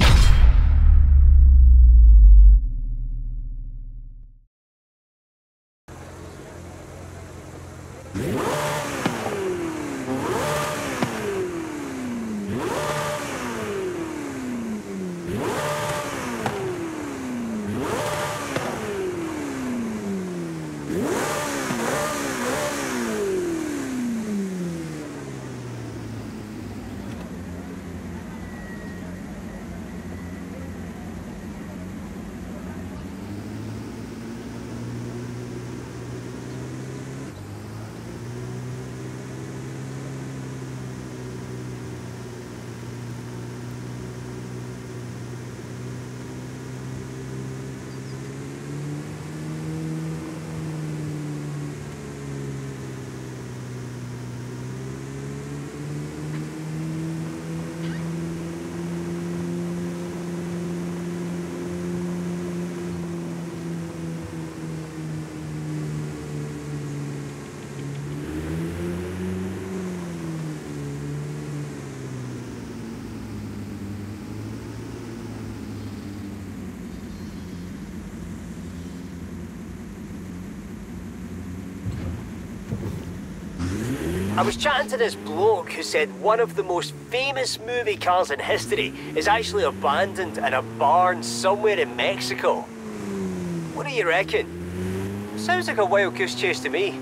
you I was chatting to this bloke who said one of the most famous movie cars in history is actually abandoned in a barn somewhere in Mexico. What do you reckon? Sounds like a wild goose chase to me.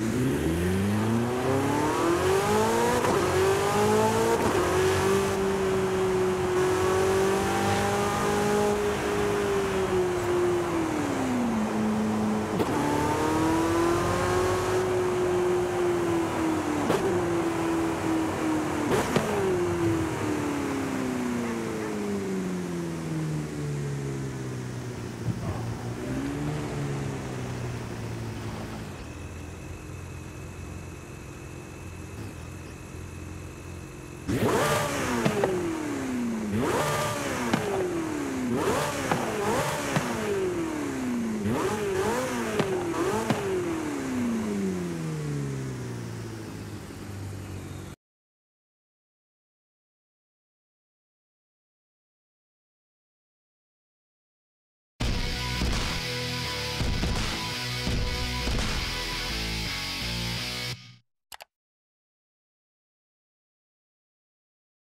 Amen.